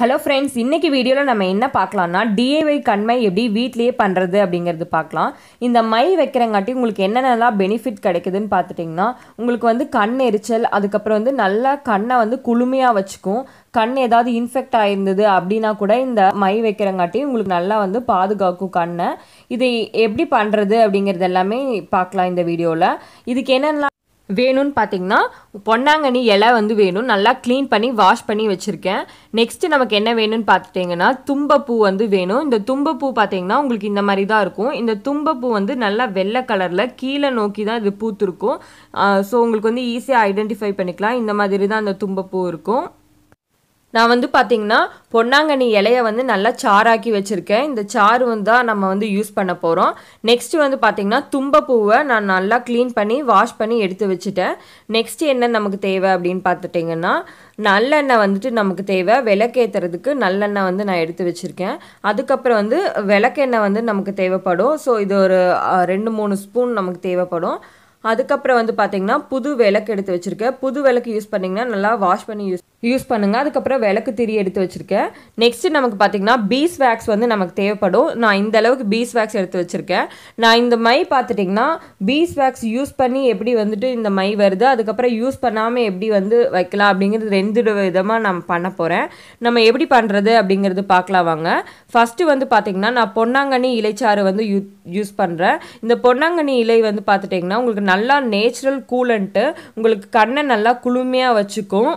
Hello friends இன்னைக்கு வீடியோவில் நம்ம என்ன பார்க்கலாம்னா டிஏஒய் கண்மை எப்படி வீட்லேயே பண்ணுறது அப்படிங்கிறது பார்க்கலாம். இந்த மை வைக்கிறங்காட்டி உங்களுக்கு என்னென்னலாம் பெனிஃபிட் கிடைக்குதுன்னு பார்த்துட்டிங்கன்னா உங்களுக்கு வந்து கண் எரிச்சல் அதுக்கப்புறம் வந்து நல்லா கண்ணை வந்து குளுமையாக வச்சுக்கும். கண் ஏதாவது இன்ஃபெக்ட் ஆயிருந்தது அப்படின்னா கூட இந்த மை வைக்கிறங்காட்டி உங்களுக்கு நல்லா வந்து பாதுகாக்கும் கண்ணை. இதை எப்படி பண்ணுறது அப்படிங்கிறது எல்லாமே பார்க்கலாம் இந்த வீடியோவில் இதுக்கு என்னென்னலாம் வேணும்னு பார்த்தீங்கன்னா பொன்னாங்கண்ணி இலை வந்து வேணும். நல்லா க்ளீன் பண்ணி வாஷ் பண்ணி வச்சுருக்கேன். நெக்ஸ்ட்டு நமக்கு என்ன வேணும்னு பார்த்துட்டிங்கன்னா தும்பப்பூ வந்து வேணும். இந்த தும்பப்பூ பார்த்தீங்கன்னா உங்களுக்கு இந்த மாதிரி தான் இருக்கும். இந்த தும்பப்பூ வந்து நல்லா வெள்ளை கலரில் கீழே நோக்கி தான் இது பூத்துருக்கும். ஸோ உங்களுக்கு வந்து ஈஸியாக ஐடென்டிஃபை பண்ணிக்கலாம். இந்த மாதிரி தான் அந்த தும்பப்பூ இருக்கும். நான் வந்து பார்த்தீங்கன்னா பொன்னாங்கண்ணி இலையை வந்து நல்லா சாறாக்கி வச்சுருக்கேன். இந்த சாறு வந்து தான் நம்ம வந்து யூஸ் பண்ண போகிறோம் நெக்ஸ்ட் வந்து பார்த்திங்கன்னா தும்பப்பூவை நான் நல்லா க்ளீன் பண்ணி வாஷ் பண்ணி எடுத்து வச்சுட்டேன். நெக்ஸ்ட் என்ன நமக்கு தேவை அப்படின்னு பார்த்துட்டிங்கன்னா நல்லெண்ணெய் வந்துட்டு நமக்கு தேவை. விளக்கேற்றுறதுக்கு நல்லெண்ணெய் வந்து நான் எடுத்து வச்சுருக்கேன். அதுக்கப்புறம் வந்து விளக்கெண்ணெய் வந்து நமக்கு தேவைப்படும். ஸோ இது ஒரு ரெண்டு மூணு ஸ்பூன் நமக்கு தேவைப்படும். அதுக்கப்புறம் வந்து பார்த்திங்கன்னா புது விளக்கு எடுத்து வச்சுருக்கேன். புது விளக்கு யூஸ் பண்ணிங்கன்னா நல்லா வாஷ் பண்ணி யூஸ் யூஸ் பண்ணுங்கள் அதுக்கப்புறம் விளக்கு திரி எடுத்து வச்சுருக்கேன். நெக்ஸ்ட்டு நமக்கு பார்த்தீங்கன்னா பீஸ் வேக்ஸ் வந்து நமக்கு தேவைப்படும். நான் இந்த அளவுக்கு பீஸ் வேக்ஸ் எடுத்து வச்சுருக்கேன். நான் இந்த மை பார்த்துட்டிங்கன்னா பீஸ் வேக்ஸ் யூஸ் பண்ணி எப்படி வந்துட்டு இந்த மை வருது அதுக்கப்புறம் யூஸ் பண்ணாமல் எப்படி வந்து வைக்கலாம் அப்படிங்கிறது ரெண்டு விதமாக நான் பண்ண போகிறேன் நம்ம எப்படி பண்ணுறது அப்படிங்கிறது பார்க்கலாம் வாங்க. ஃபஸ்ட்டு வந்து பார்த்திங்கன்னா நான் பொன்னாங்கண்ணி இலைச்சாறு வந்து யூ யூஸ் பண்ணுறேன் இந்த பொன்னாங்கண்ணி இலை வந்து பார்த்துட்டிங்கன்னா உங்களுக்கு நல்லா நேச்சுரல் கூலண்ட்டு உங்களுக்கு கண்ணை நல்லா குளுமையாக வச்சுக்கும்.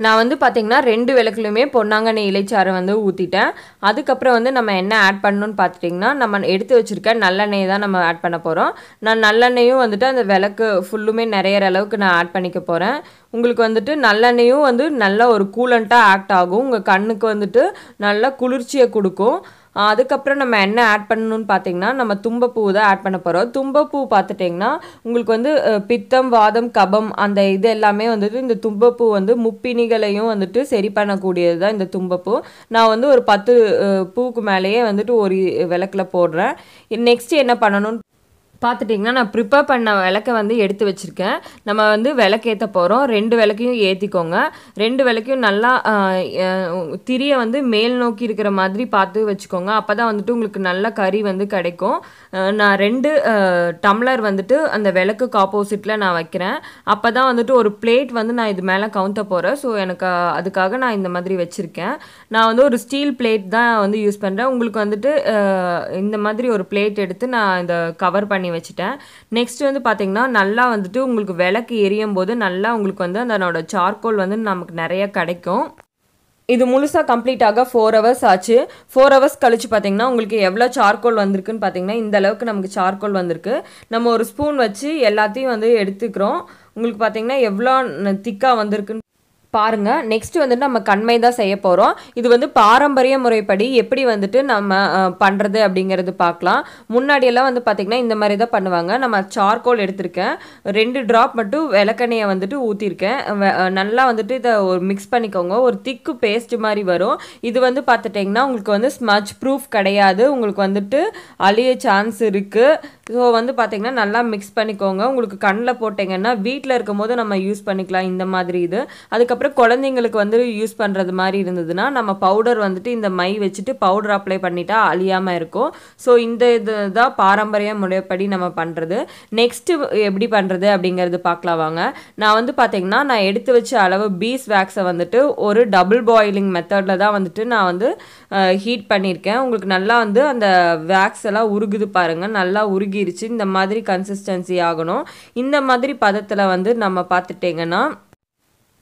நான் வந்து பார்த்திங்கன்னா ரெண்டு விளக்குலையுமே பொன்னாங்கண்ணி இலைச்சாறு வந்து ஊற்றிட்டேன் அதுக்கப்புறம் வந்து நம்ம என்ன ஆட் பண்ணணும்னு பார்த்துட்டிங்கன்னா நம்ம எடுத்து வச்சுருக்க நல்லெண்ணெய் தான் நம்ம ஆட் பண்ண போகிறோம் நான் நல்லெண்ணெயும் வந்துட்டு அந்த விளக்கு ஃபுல்லுமே நிறையிற அளவுக்கு நான் ஆட் பண்ணிக்க போகிறேன் உங்களுக்கு வந்துட்டு நல்லெண்ணெயும் வந்து நல்ல ஒரு கூலண்ட்டாக ஆக்ட் ஆகும். உங்கள் கண்ணுக்கு வந்துட்டு நல்லா குளிர்ச்சியை கொடுக்கும். அதுக்கப்புறம் நம்ம என்ன ஆட் பண்ணணும்னு பார்த்தீங்கன்னா நம்ம தும்பப்பூ தான் ஆட் பண்ண போகிறோம் தும்பப்பூ பார்த்துட்டிங்கன்னா உங்களுக்கு வந்து பித்தம் வாதம் கபம் அந்த இது எல்லாமே வந்துட்டு இந்த தும்பப்பூ வந்து முப்பிணிகளையும் வந்துட்டு சரி பண்ணக்கூடியது தான் இந்த தும்பப்பூ. நான் வந்து ஒரு பத்து பூவுக்கு பூக்கு மேலேயே வந்துட்டு ஒரு விளக்கில் போடுறேன். நெக்ஸ்ட் என்ன பண்ணணும்னு பார்த்துட்டிங்கன்னா நான் ப்ரிப்பேர் பண்ண விளக்கை வந்து எடுத்து வச்சுருக்கேன். நம்ம வந்து விளக்கேற்ற போகிறோம் ரெண்டு விளக்கையும் ஏற்றிக்கோங்க ரெண்டு விளக்கையும் நல்லா திரியை வந்து மேல் நோக்கி இருக்கிற மாதிரி பார்த்து வச்சுக்கோங்க. அப்போ தான் வந்துட்டு உங்களுக்கு நல்ல கறி வந்து கிடைக்கும். நான் ரெண்டு டம்ளர் வந்துட்டு அந்த விளக்குக்கு ஆப்போசிட்டில் நான் வைக்கிறேன். அப்போ தான் வந்துட்டு ஒரு பிளேட் வந்து நான் இது மேலே கவுந்த போகிறேன் ஸோ எனக்கு அதுக்காக நான் இந்த மாதிரி வச்சுருக்கேன். நான் வந்து ஒரு ஸ்டீல் பிளேட் தான் வந்து யூஸ் பண்ணுறேன் உங்களுக்கு வந்துட்டு இந்த மாதிரி ஒரு பிளேட் எடுத்து நான் இந்த கவர் பண்ணி வச்சுட்டேன். நெக்ஸ்ட் வந்து பார்த்தீங்கன்னா நல்லா வந்துட்டு உங்களுக்கு விளக்கு எரியும் போது நல்லா உங்களுக்கு வந்து அதனோட சார்கோல் வந்து நமக்கு நிறைய கிடைக்கும். இது முழுசாக கம்ப்ளீட் ஆக ஃபோர் ஹவர்ஸ் ஆச்சு. ஃபோர் ஹவர்ஸ் கழிச்சு பார்த்தீங்கன்னா உங்களுக்கு எவ்வளோ சார்கோல் வந்திருக்குன்னு பார்த்தீங்கன்னா இந்த அளவுக்கு நமக்கு சார்கோல் வந்திருக்கு. நம்ம ஒரு ஸ்பூன் வச்சு எல்லாத்தையும் வந்து எடுத்துக்கிறோம். உங்களுக்கு பார்த்தீங்கன்னா எவ்வளோ திக்காக வந்திருக்குன்னு பாருங்கள் நெக்ஸ்ட் வந்துட்டு நம்ம கண்மை தான் செய்ய போகிறோம் இது வந்து பாரம்பரிய முறைப்படி எப்படி வந்துட்டு நம்ம பண்ணுறது அப்படிங்கிறது பார்க்கலாம். முன்னாடியெல்லாம் வந்து பார்த்திங்கன்னா இந்த மாதிரி தான் பண்ணுவாங்க. நம்ம சார்கோல் எடுத்திருக்கேன். ரெண்டு ட்ராப் மட்டும் விளக்கெண்ணையை வந்துட்டு ஊற்றிருக்கேன் நல்லா வந்துட்டு இதை ஒரு மிக்ஸ் பண்ணிக்கோங்க. ஒரு திக்கு பேஸ்ட் மாதிரி வரும். இது வந்து பார்த்துட்டிங்கன்னா உங்களுக்கு வந்து ஸ்மச் ப்ரூஃப் கிடையாது. உங்களுக்கு வந்துட்டு அழிய சான்ஸ் இருக்குது ஸோ வந்து பார்த்திங்கன்னா நல்லா மிக்ஸ் பண்ணிக்கோங்க. உங்களுக்கு கண்ணில் போட்டிங்கன்னா வீட்டில் இருக்கும் போது நம்ம யூஸ் பண்ணிக்கலாம் இந்த மாதிரி இது. அதுக்கப்புறம் குழந்தைங்களுக்கு வந்து யூஸ் பண்ணுறது மாதிரி இருந்ததுன்னா நம்ம பவுடர் வந்துட்டு இந்த மை வச்சுட்டு பவுடர் அப்ளை பண்ணிட்டா அழியாமல் இருக்கும். ஸோ இந்த இது தான் பாரம்பரிய முறைப்படி நம்ம பண்ணுறது நெக்ஸ்ட்டு எப்படி பண்ணுறது அப்படிங்கிறது பார்க்கலாம் வாங்க. நான் வந்து பார்த்திங்கன்னா நான் எடுத்து வச்ச அளவு பீஸ் வேக்ஸை வந்துட்டு ஒரு டபுள் பாயிலிங் மெத்தடில் தான் வந்துட்டு நான் வந்து ஹீட் பண்ணியிருக்கேன் உங்களுக்கு நல்லா வந்து அந்த வேக்ஸ் எல்லாம் உருகுது பாருங்கள் நல்லா உருகி உருகிருச்சு இந்த மாதிரி கன்சிஸ்டன்சி ஆகணும். இந்த மாதிரி பதத்தில் வந்து நம்ம பார்த்துட்டிங்கன்னா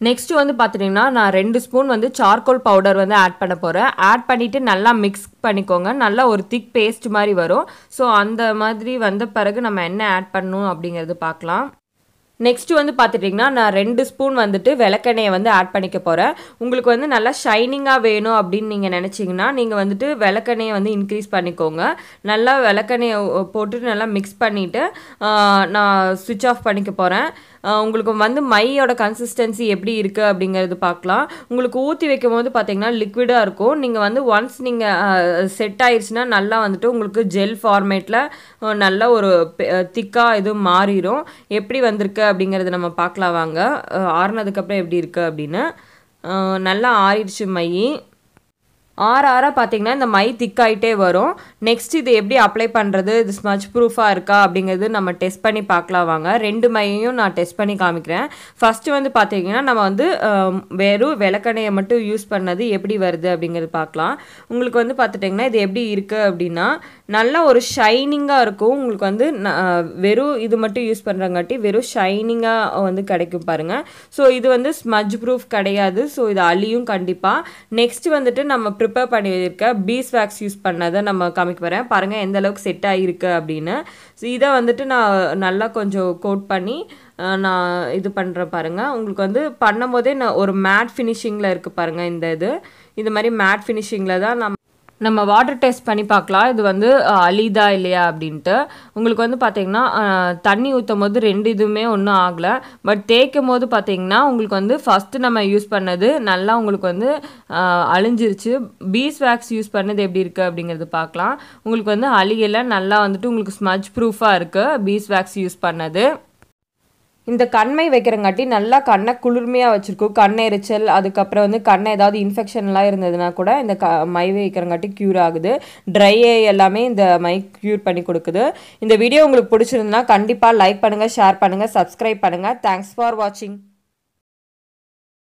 நெக்ஸ்ட் வந்து பார்த்துட்டிங்கன்னா நான் ரெண்டு ஸ்பூன் வந்து சார்கோல் பவுடர் வந்து ஆட் பண்ண போகிறேன் ஆட் பண்ணிவிட்டு நல்லா மிக்ஸ் பண்ணிக்கோங்க. நல்லா ஒரு திக் பேஸ்ட் மாதிரி வரும். ஸோ அந்த மாதிரி வந்த பிறகு நம்ம என்ன ஆட் பண்ணணும் அப்படிங்கிறது பார்க்கலாம். நெக்ஸ்ட் வந்து பார்த்துட்டிங்கன்னா நான் ரெண்டு ஸ்பூன் வந்துட்டு விளக்கெண்ணெயை வந்து ஆட் பண்ணிக்க போகிறேன் உங்களுக்கு வந்து நல்லா ஷைனிங்காக வேணும் அப்படின்னு நீங்கள் நினச்சிங்கன்னா நீங்கள் வந்துட்டு விளக்கெண்ணெயை வந்து இன்க்ரீஸ் பண்ணிக்கோங்க. நல்லா விளக்கெண்ணெயை போட்டு நல்லா மிக்ஸ் பண்ணிவிட்டு நான் சுவிட்ச் ஆஃப் பண்ணிக்க போகிறேன் உங்களுக்கு வந்து மையோட கன்சிஸ்டன்சி எப்படி இருக்குது அப்படிங்கிறது பார்க்கலாம். உங்களுக்கு ஊற்றி வைக்கும் போது பார்த்திங்கன்னா லிக்விடாக இருக்கும். நீங்கள் வந்து ஒன்ஸ் நீங்கள் செட் ஆயிடுச்சுன்னா நல்லா வந்துட்டு உங்களுக்கு ஜெல் ஃபார்மேட்டில் நல்ல ஒரு திக்காக இது மாறிடும் எப்படி வந்திருக்கு அப்படிங்கிறத நம்ம பார்க்கலாம் வாங்க. ஆறுனதுக்கப்புறம் எப்படி இருக்குது அப்படின்னு. நல்லா ஆறிடுச்சு மை. ஆற ஆற பார்த்தீங்கன்னா இந்த மை திக்காயிட்டே வரும். நெக்ஸ்ட் இது எப்படி அப்ளை பண்ணுறது இது ஸ்மச் ப்ரூஃபாக இருக்கா? அப்படிங்கிறது நம்ம டெஸ்ட் பண்ணி பார்க்கலாம் வாங்க. ரெண்டு மையையும் நான் டெஸ்ட் பண்ணி காமிக்கிறேன். ஃபஸ்ட்டு வந்து பார்த்தீங்கன்னா நம்ம வந்து வெறும் விளக்கெண்ணையை மட்டும் யூஸ் பண்ணது எப்படி வருது அப்படிங்கிறது பார்க்கலாம். உங்களுக்கு வந்து பார்த்துட்டிங்கன்னா இது எப்படி இருக்குது அப்படின்னா நல்லா ஒரு ஷைனிங்காக இருக்கும். உங்களுக்கு வந்து வெறும் இது மட்டும் யூஸ் பண்ணுறங்காட்டி வெறும் ஷைனிங்காக வந்து கிடைக்கும் பாருங்கள் ஸோ இது வந்து ஸ்மஜ் ப்ரூஃப் கிடையாது. ஸோ இது அழியும் கண்டிப்பாக நெக்ஸ்ட் வந்துட்டு நம்ம ப்ரிப்பேர் பண்ணியிருக்க பீஸ் வேக்ஸ் யூஸ் பண்ணதை நம்ம காமிக்க வரேன் பாருங்கள் எந்த அளவுக்கு செட் ஆகிருக்கு அப்படின்னு. ஸோ இதை வந்துட்டு நான் நல்லா கொஞ்சம் கோட் பண்ணி நான் இது பண்ணுறேன் பாருங்கள் உங்களுக்கு வந்து பண்ணும்போதே நான் ஒரு மேட் ஃபினிஷிங்கில் இருக்குது பாருங்கள் இந்த இது. இந்த மாதிரி மேட் ஃபினிஷிங்கில் தான் நம்ம நம்ம வாட்டர் டெஸ்ட் பண்ணி பார்க்கலாம். இது வந்து அலிதா அழிதா இல்லையா அப்படின்ட்டு. உங்களுக்கு வந்து பார்த்தீங்கன்னா தண்ணி ஊற்றும் போது ரெண்டு இதுவுமே ஒன்றும் ஆகலை. பட் தேய்க்கும் போது பார்த்தீங்கன்னா உங்களுக்கு வந்து ஃபஸ்ட்டு நம்ம யூஸ் பண்ணது நல்லா உங்களுக்கு வந்து அழிஞ்சிருச்சு. பீஸ் வேக்ஸ் யூஸ் பண்ணது எப்படி இருக்குது அப்படிங்கிறது பார்க்கலாம். உங்களுக்கு வந்து அழியலை நல்லா வந்துட்டு உங்களுக்கு ஸ்மஜ் ப்ரூஃபாக இருக்குது பீஸ் வேக்ஸ் யூஸ் பண்ணது. இந்த கண்மை வைக்கிறங்காட்டி நல்லா கண்ணை குளிர்மையாக வச்சுருக்கும். கண் எரிச்சல் அதுக்கப்புறம் வந்து கண்ணை ஏதாவது இன்ஃபெக்ஷன்லாம் இருந்ததுன்னா கூட இந்த க மை வைக்கிறங்காட்டி க்யூர் ஆகுது. ட்ரை எல்லாமே இந்த மை க்யூர் பண்ணி கொடுக்குது. இந்த வீடியோ உங்களுக்கு பிடிச்சிருந்ததுன்னா கண்டிப்பாக லைக் பண்ணுங்கள் ஷேர் பண்ணுங்கள் சப்ஸ்கிரைப் பண்ணுங்கள் தேங்க்ஸ் ஃபார் வாட்சிங்